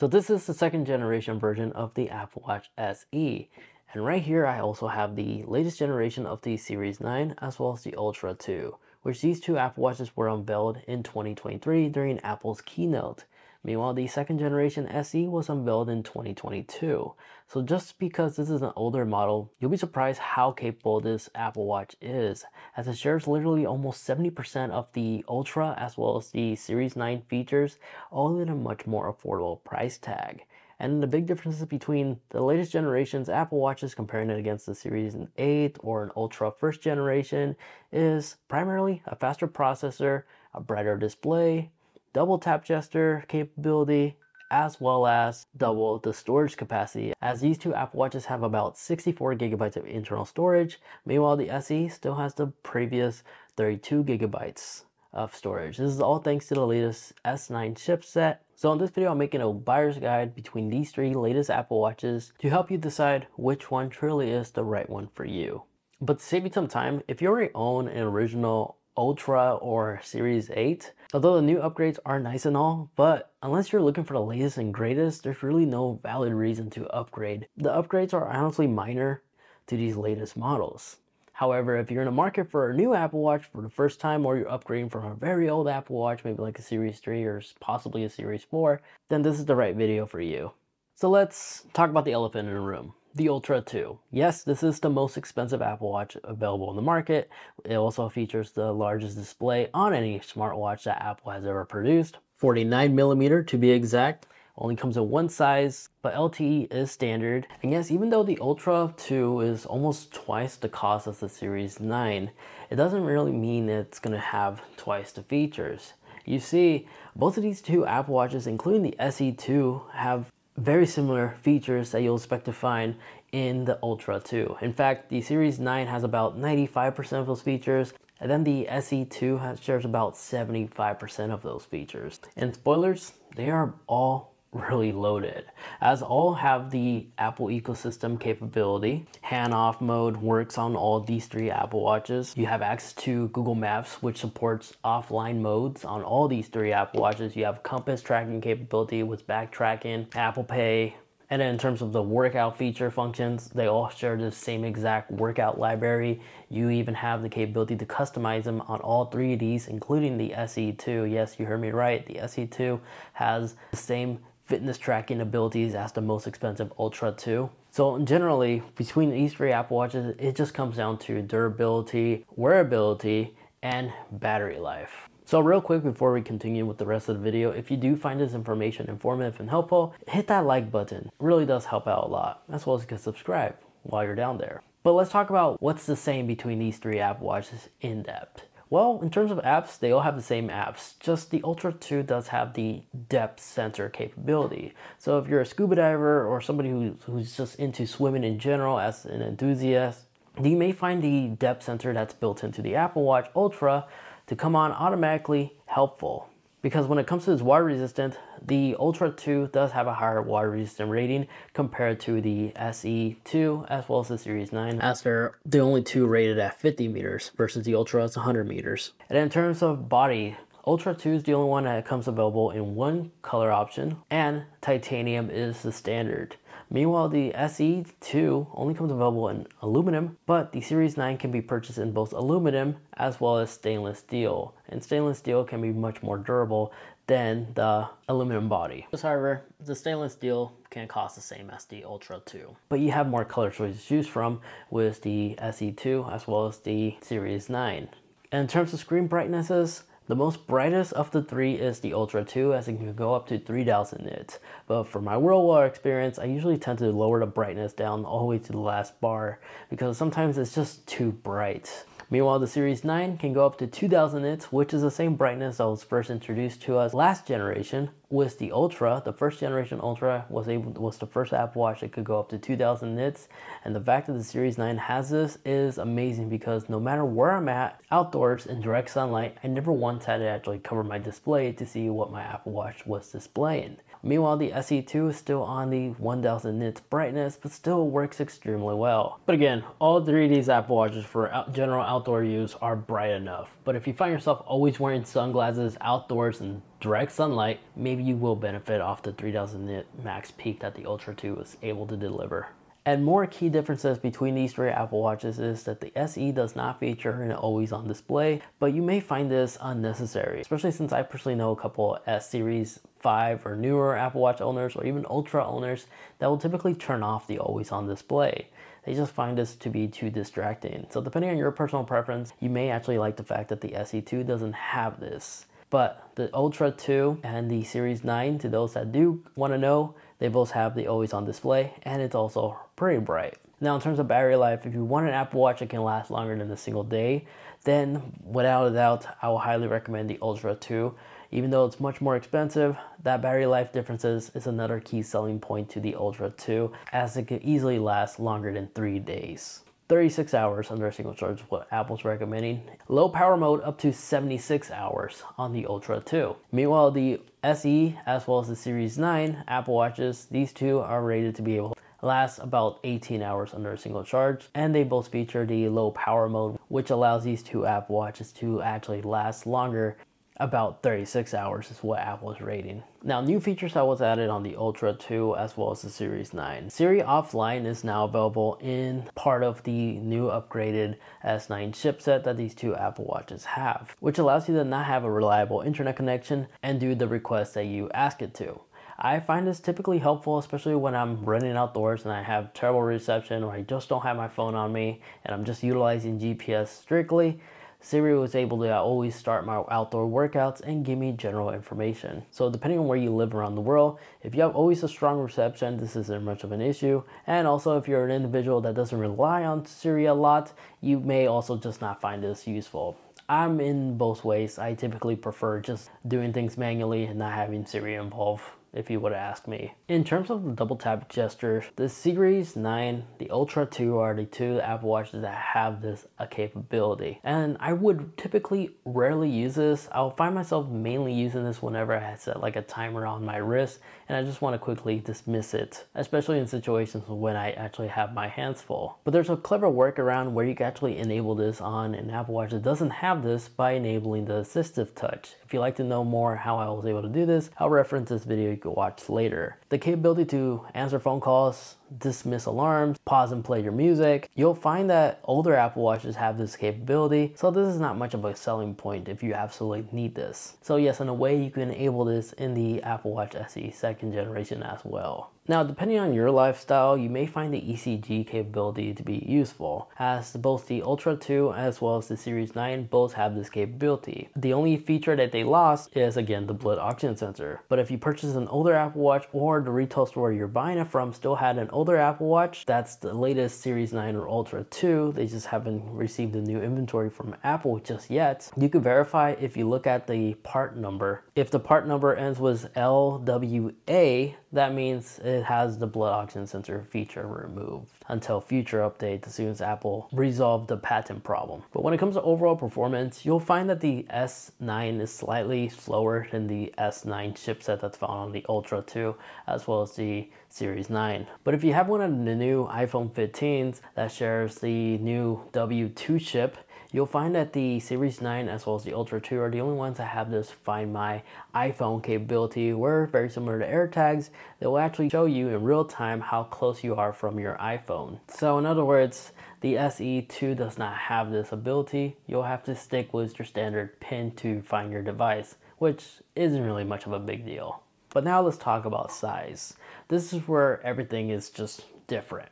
So this is the second generation version of the Apple Watch SE. And right here I also have the latest generation of the Series 9 as well as the Ultra 2, which these two Apple Watches were unveiled in 2023 during Apple's keynote. Meanwhile, the second generation SE was unveiled in 2022. So just because this is an older model, you'll be surprised how capable this Apple Watch is, as it shares literally almost 70% of the Ultra as well as the Series 9 features, all at a much more affordable price tag. And the big differences between the latest generation's Apple Watches comparing it against the Series 8 or an Ultra first generation is primarily a faster processor, a brighter display, double tap gesture capability, as well as double the storage capacity as these two Apple Watches have about 64 gigabytes of internal storage. Meanwhile, the SE still has the previous 32 gigabytes of storage. This is all thanks to the latest S9 chipset. So in this video, I'm making a buyer's guide between these three latest Apple Watches to help you decide which one truly is the right one for you. But to save you some time, if you already own an original Ultra or Series 8. Although the new upgrades are nice and all, but unless you're looking for the latest and greatest, there's really no valid reason to upgrade. The upgrades are honestly minor to these latest models. However, if you're in the market for a new Apple Watch for the first time or you're upgrading from a very old Apple Watch, maybe like a Series 3 or possibly a Series 4, then this is the right video for you. So let's talk about the elephant in the room the Ultra 2. Yes, this is the most expensive Apple Watch available in the market. It also features the largest display on any smartwatch that Apple has ever produced. 49 millimeter to be exact. Only comes in one size, but LTE is standard. And yes, even though the Ultra 2 is almost twice the cost of the Series 9, it doesn't really mean it's gonna have twice the features. You see, both of these two Apple Watches, including the SE2, have very similar features that you'll expect to find in the Ultra 2. In fact, the Series 9 has about 95% of those features, and then the SE2 has, shares about 75% of those features. And spoilers, they are all really loaded as all have the Apple ecosystem capability. Hand-off mode works on all these three Apple Watches. You have access to Google Maps which supports offline modes on all these three Apple Watches. You have compass tracking capability with backtracking, Apple Pay, and then in terms of the workout feature functions, they all share the same exact workout library. You even have the capability to customize them on all three of these, including the SE2. Yes, you heard me right. The SE2 has the same fitness tracking abilities as the most expensive Ultra 2. So generally, between these three Apple Watches, it just comes down to durability, wearability, and battery life. So real quick before we continue with the rest of the video, if you do find this information informative and helpful, hit that like button. It really does help out a lot, as well as you can subscribe while you're down there. But let's talk about what's the same between these three Apple Watches in depth. Well, in terms of apps, they all have the same apps, just the Ultra 2 does have the depth sensor capability. So if you're a scuba diver or somebody who, who's just into swimming in general as an enthusiast, you may find the depth sensor that's built into the Apple Watch Ultra to come on automatically helpful because when it comes to its water resistant, the Ultra 2 does have a higher water resistant rating compared to the SE2 as well as the Series 9 as they're the only two rated at 50 meters versus the Ultra is 100 meters. And in terms of body, Ultra 2 is the only one that comes available in one color option and titanium is the standard. Meanwhile, the SE2 only comes available in aluminum, but the Series 9 can be purchased in both aluminum as well as stainless steel. And stainless steel can be much more durable than the aluminum body. However, the stainless steel can cost the same as the Ultra 2. But you have more color choices to choose from with the SE2 as well as the Series 9. And in terms of screen brightnesses, the most brightest of the three is the Ultra 2 as it can go up to 3000 nits. But for my real world experience, I usually tend to lower the brightness down all the way to the last bar because sometimes it's just too bright. Meanwhile, the Series 9 can go up to 2000 nits, which is the same brightness that was first introduced to us last generation with the Ultra. The first generation Ultra was able was the first Apple Watch that could go up to 2000 nits, and the fact that the Series 9 has this is amazing because no matter where I'm at, outdoors in direct sunlight, I never once had to actually cover my display to see what my Apple Watch was displaying. Meanwhile, the SE2 is still on the 1000 nits brightness, but still works extremely well. But again, all three of these Apple Watches for general outdoor use are bright enough. But if you find yourself always wearing sunglasses outdoors in direct sunlight, maybe you will benefit off the 3000 nit max peak that the Ultra 2 was able to deliver. And more key differences between these three Apple Watches is that the SE does not feature an always on display, but you may find this unnecessary, especially since I personally know a couple S series 5 or newer Apple Watch owners or even Ultra owners that will typically turn off the always on display. They just find this to be too distracting. So depending on your personal preference, you may actually like the fact that the SE2 doesn't have this. But the Ultra 2 and the Series 9, to those that do want to know, they both have the always on display and it's also pretty bright. Now in terms of battery life, if you want an Apple Watch that can last longer than a single day, then without a doubt, I will highly recommend the Ultra 2. Even though it's much more expensive, that battery life differences is another key selling point to the Ultra 2 as it can easily last longer than 3 days. 36 hours under a single charge is what Apple's recommending. Low power mode up to 76 hours on the Ultra 2. Meanwhile, the SE as well as the Series 9 Apple Watches, these two are rated to be able to last about 18 hours under a single charge and they both feature the low power mode which allows these two Apple Watches to actually last longer about 36 hours is what Apple is rating. Now, new features that was added on the Ultra 2 as well as the Series 9. Siri Offline is now available in part of the new upgraded S9 chipset that these two Apple Watches have, which allows you to not have a reliable internet connection and do the request that you ask it to. I find this typically helpful, especially when I'm running outdoors and I have terrible reception or I just don't have my phone on me and I'm just utilizing GPS strictly. Siri was able to always start my outdoor workouts and give me general information. So depending on where you live around the world, if you have always a strong reception, this isn't much of an issue. And also if you're an individual that doesn't rely on Siri a lot, you may also just not find this useful. I'm in both ways. I typically prefer just doing things manually and not having Siri involved if you would ask me. In terms of the double tap gesture, the Series 9, the Ultra 2 are the two Apple Watches that have this capability. And I would typically rarely use this. I'll find myself mainly using this whenever I set like a timer on my wrist and I just want to quickly dismiss it, especially in situations when I actually have my hands full. But there's a clever workaround where you can actually enable this on an Apple Watch that doesn't have this by enabling the assistive touch. If you'd like to know more how I was able to do this, I'll reference this video watch later. The capability to answer phone calls, dismiss alarms, pause and play your music. You'll find that older Apple Watches have this capability, so this is not much of a selling point if you absolutely need this. So yes, in a way you can enable this in the Apple Watch SE second generation as well. Now, depending on your lifestyle, you may find the ECG capability to be useful, as both the Ultra 2 as well as the Series 9 both have this capability. The only feature that they lost is again the blood oxygen sensor. But if you purchase an older Apple Watch or the retail store you're buying it from still had an older Apple Watch, that's the latest Series 9 or Ultra 2, they just haven't received the new inventory from Apple just yet, you can verify if you look at the part number. If the part number ends with LWA, that means it has the blood oxygen sensor feature removed until future updates as soon as Apple resolve the patent problem. But when it comes to overall performance, you'll find that the S9 is slightly slower than the S9 chipset that's found on the Ultra 2 as well as the Series 9. But if you have one of the new iPhone 15s that shares the new W2 chip, You'll find that the Series 9 as well as the Ultra 2 are the only ones that have this Find My iPhone capability where very similar to AirTags, they will actually show you in real time how close you are from your iPhone. So in other words, the SE2 does not have this ability. You'll have to stick with your standard pin to find your device, which isn't really much of a big deal. But now let's talk about size. This is where everything is just different.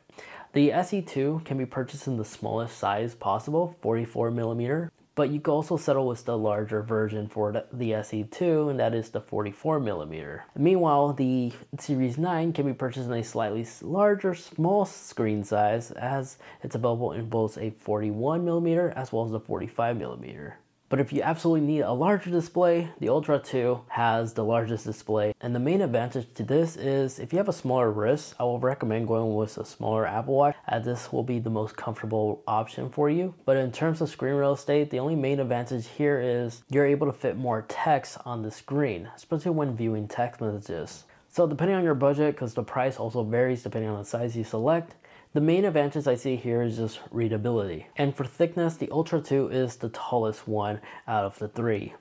The SE2 can be purchased in the smallest size possible, 44 millimeter, but you can also settle with the larger version for the SE2, and that is the 44 millimeter. Meanwhile, the Series 9 can be purchased in a slightly larger, small screen size, as it's available in both a 41 millimeter as well as a 45 millimeter. But if you absolutely need a larger display, the Ultra 2 has the largest display. And the main advantage to this is if you have a smaller wrist, I will recommend going with a smaller Apple Watch as this will be the most comfortable option for you. But in terms of screen real estate, the only main advantage here is you're able to fit more text on the screen, especially when viewing text messages. So depending on your budget, because the price also varies depending on the size you select, the main advantage I see here is just readability. And for thickness, the Ultra 2 is the tallest one out of the three.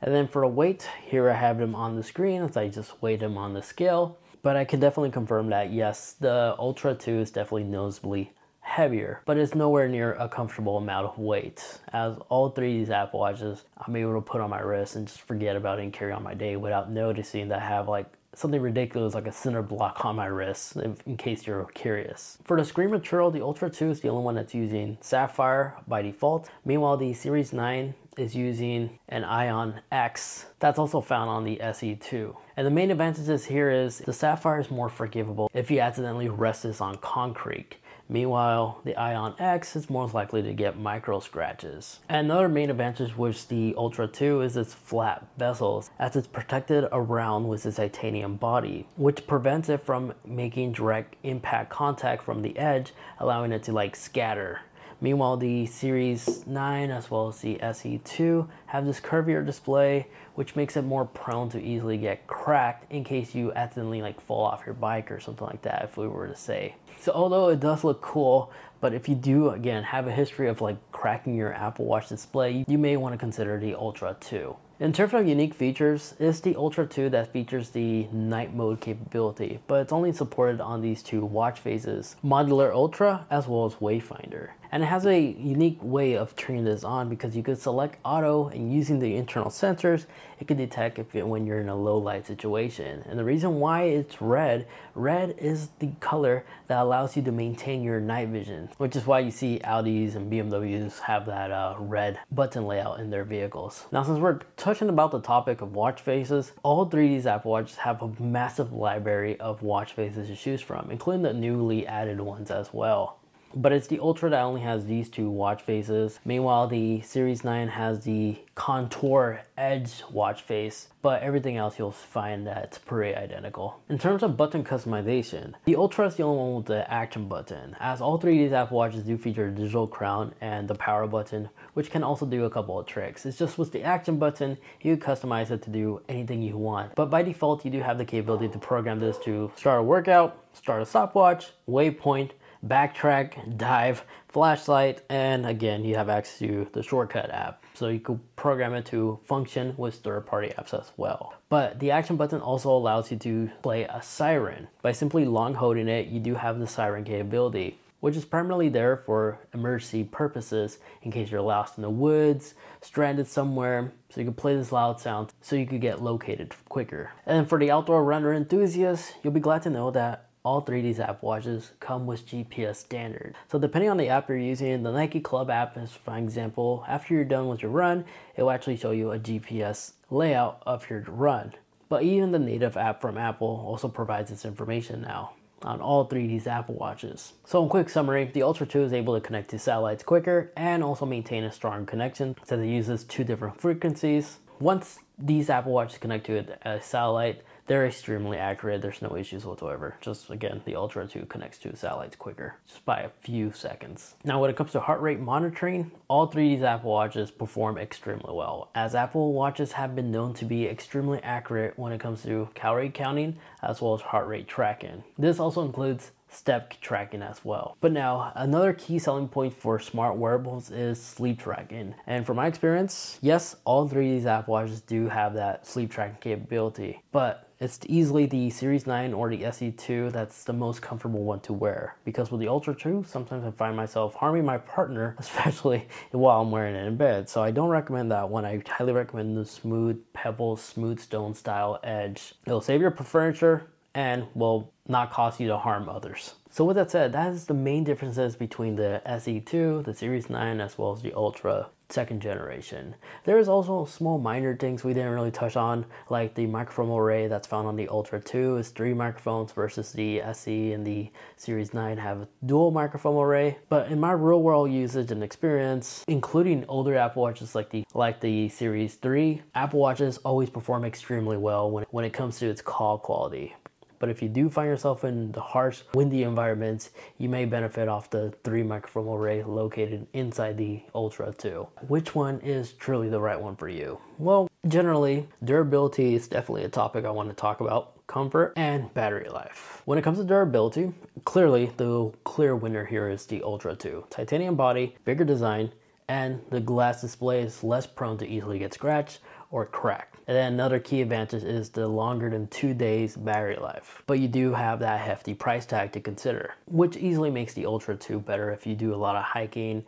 And then for the weight, here I have them on the screen as I just weighed them on the scale. But I can definitely confirm that yes, the Ultra 2 is definitely noticeably heavier, but it's nowhere near a comfortable amount of weight. As all three of these Apple Watches, I'm able to put on my wrist and just forget about it and carry on my day without noticing that I have like something ridiculous like a cinder block on my wrist in case you're curious. For the screen material, the Ultra 2 is the only one that's using sapphire by default. Meanwhile, the Series 9 is using an Ion X that's also found on the SE2. And the main advantages here is the sapphire is more forgivable if you accidentally rest this on concrete. Meanwhile, the Ion X is more likely to get micro scratches. Another main advantage with the Ultra 2 is its flat bezels, as it's protected around with its titanium body, which prevents it from making direct impact contact from the edge, allowing it to like scatter. Meanwhile, the Series 9 as well as the SE2 have this curvier display, which makes it more prone to easily get cracked in case you accidentally like fall off your bike or something like that, if we were to say. So although it does look cool, but if you do, again, have a history of like cracking your Apple Watch display, you may want to consider the Ultra 2. In terms of unique features, it's the Ultra 2 that features the night mode capability, but it's only supported on these two watch faces, Modular Ultra as well as Wayfinder. And it has a unique way of turning this on because you could select auto and using the internal sensors, it can detect if it, when you're in a low light situation. And the reason why it's red, red is the color that allows you to maintain your night vision, which is why you see Audis and BMWs have that uh, red button layout in their vehicles. Now, since we're touching about the topic of watch faces, all three of these Apple Watches have a massive library of watch faces to choose from, including the newly added ones as well. But it's the Ultra that only has these two watch faces. Meanwhile, the Series 9 has the contour edge watch face, but everything else you'll find that's pretty identical. In terms of button customization, the Ultra is the only one with the action button, as all three of these Apple Watches do feature a digital crown and the power button, which can also do a couple of tricks. It's just with the action button, you customize it to do anything you want. But by default, you do have the capability to program this to start a workout, start a stopwatch, waypoint, backtrack, dive, flashlight, and again, you have access to the shortcut app. So you could program it to function with third-party apps as well. But the action button also allows you to play a siren. By simply long holding it, you do have the siren capability which is primarily there for emergency purposes in case you're lost in the woods, stranded somewhere, so you can play this loud sound so you could get located quicker. And for the outdoor runner enthusiasts, you'll be glad to know that all three of these Apple Watches come with GPS standard. So depending on the app you're using, the Nike Club app is for example, after you're done with your run, it will actually show you a GPS layout of your run. But even the native app from Apple also provides this information now on all three of these Apple Watches. So in quick summary, the Ultra 2 is able to connect to satellites quicker and also maintain a strong connection since it uses two different frequencies. Once these Apple Watches connect to a satellite, they're extremely accurate. There's no issues whatsoever. Just again, the Ultra 2 connects to satellites quicker, just by a few seconds. Now, when it comes to heart rate monitoring, all three of these Apple Watches perform extremely well, as Apple Watches have been known to be extremely accurate when it comes to calorie counting as well as heart rate tracking. This also includes step tracking as well. But now, another key selling point for smart wearables is sleep tracking. And from my experience, yes, all three of these Apple Watches do have that sleep tracking capability, but it's easily the Series 9 or the SE2 that's the most comfortable one to wear. Because with the Ultra 2, sometimes I find myself harming my partner, especially while I'm wearing it in bed. So I don't recommend that one. I highly recommend the smooth pebble, smooth stone style edge. It'll save your furniture and will not cause you to harm others. So with that said, that is the main differences between the SE2, the Series 9, as well as the Ultra second generation. There is also small minor things we didn't really touch on, like the microphone array that's found on the Ultra 2 is three microphones versus the SE and the Series 9 have a dual microphone array. But in my real world usage and experience, including older Apple Watches like the like the Series 3, Apple Watches always perform extremely well when, when it comes to its call quality. But if you do find yourself in the harsh, windy environments, you may benefit off the three microphone array located inside the Ultra 2. Which one is truly the right one for you? Well, generally, durability is definitely a topic I want to talk about. comfort, and battery life. When it comes to durability, clearly the clear winner here is the Ultra 2. Titanium body, bigger design, and the glass display is less prone to easily get scratched or cracked. And then another key advantage is the longer than two days battery life. But you do have that hefty price tag to consider, which easily makes the Ultra 2 better if you do a lot of hiking,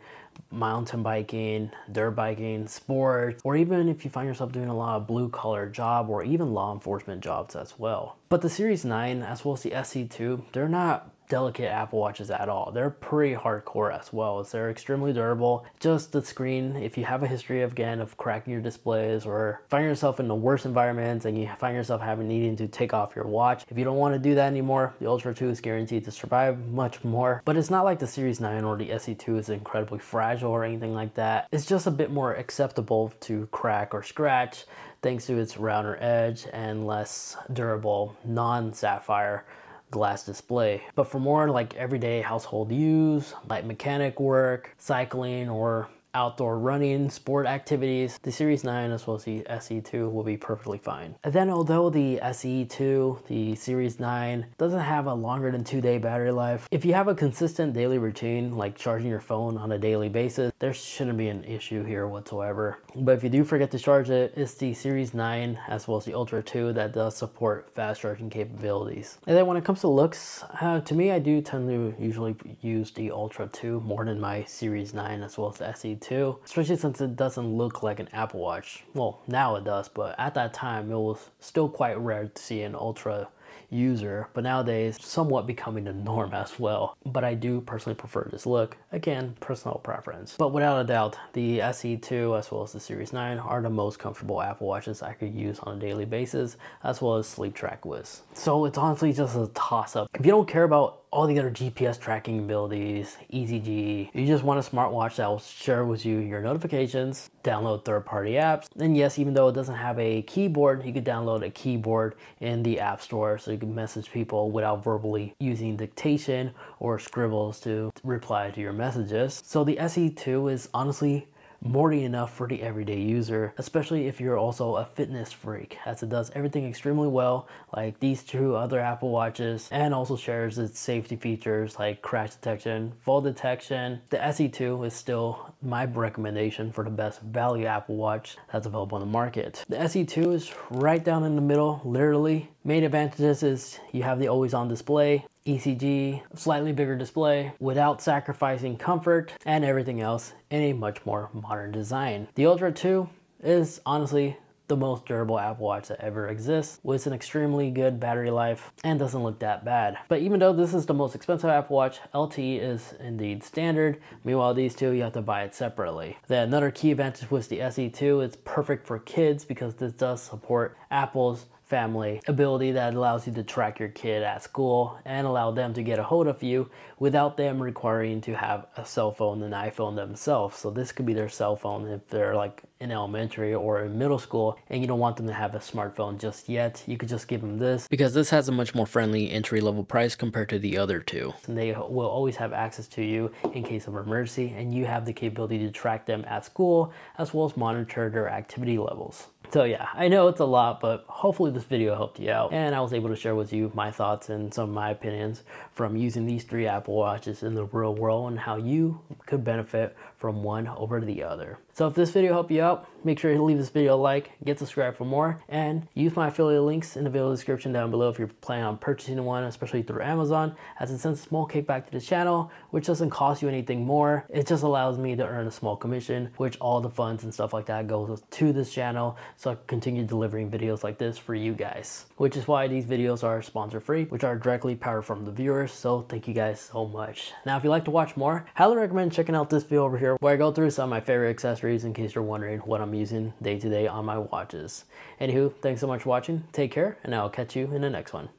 mountain biking, dirt biking, sports, or even if you find yourself doing a lot of blue collar job or even law enforcement jobs as well. But the Series 9 as well as the SE2, they're not delicate Apple Watches at all. They're pretty hardcore as well. They're extremely durable. Just the screen, if you have a history of, again of cracking your displays or find yourself in the worst environments and you find yourself having needing to take off your watch, if you don't want to do that anymore, the Ultra 2 is guaranteed to survive much more. But it's not like the Series 9 or the SE2 is incredibly fragile or anything like that. It's just a bit more acceptable to crack or scratch thanks to its rounder edge and less durable non-sapphire glass display. But for more like everyday household use, like mechanic work, cycling, or outdoor running, sport activities, the Series 9 as well as the SE2 will be perfectly fine. And then although the SE2, the Series 9, doesn't have a longer than two day battery life, if you have a consistent daily routine like charging your phone on a daily basis, there shouldn't be an issue here whatsoever. But if you do forget to charge it, it's the Series 9 as well as the Ultra 2 that does support fast charging capabilities. And then when it comes to looks, uh, to me I do tend to usually use the Ultra 2 more than my Series 9 as well as the SE too, especially since it doesn't look like an Apple Watch. Well, now it does, but at that time it was still quite rare to see an Ultra user, but nowadays somewhat becoming the norm as well. But I do personally prefer this look. Again, personal preference. But without a doubt, the SE2 as well as the Series 9 are the most comfortable Apple Watches I could use on a daily basis, as well as sleep track with. So it's honestly just a toss up. If you don't care about all the other GPS tracking abilities, ECG. You just want a smartwatch that will share with you your notifications, download third-party apps. And yes, even though it doesn't have a keyboard, you could download a keyboard in the App Store so you can message people without verbally using dictation or scribbles to reply to your messages. So the SE2 is honestly more than enough for the everyday user, especially if you're also a fitness freak, as it does everything extremely well, like these two other Apple Watches, and also shares its safety features like crash detection, fall detection. The SE2 is still my recommendation for the best value Apple Watch that's available on the market. The SE2 is right down in the middle, literally. Main advantages is you have the always on display, ECG, slightly bigger display without sacrificing comfort and everything else in a much more modern design. The Ultra 2 is honestly the most durable Apple Watch that ever exists with an extremely good battery life and doesn't look that bad. But even though this is the most expensive Apple Watch, LTE is indeed standard. Meanwhile, these two, you have to buy it separately. Then another key advantage was the SE2. It's perfect for kids because this does support Apple's family ability that allows you to track your kid at school and allow them to get a hold of you without them requiring to have a cell phone and iPhone themselves. So this could be their cell phone if they're like in elementary or in middle school and you don't want them to have a smartphone just yet. You could just give them this because this has a much more friendly entry level price compared to the other two. And they will always have access to you in case of emergency and you have the capability to track them at school as well as monitor their activity levels. So yeah, I know it's a lot, but hopefully this video helped you out. And I was able to share with you my thoughts and some of my opinions from using these three Apple Watches in the real world and how you could benefit from one over to the other. So if this video helped you out, make sure to leave this video a like, get subscribed for more, and use my affiliate links in the video description down below if you're planning on purchasing one, especially through Amazon, as it sends a small kickback to the channel, which doesn't cost you anything more. It just allows me to earn a small commission, which all the funds and stuff like that goes to this channel, so I can continue delivering videos like this for you guys. Which is why these videos are sponsor free, which are directly powered from the viewers, so thank you guys so much. Now if you'd like to watch more, highly recommend checking out this video over here where I go through some of my favorite accessories in case you're wondering what I'm using day to day on my watches. Anywho, thanks so much for watching, take care, and I'll catch you in the next one.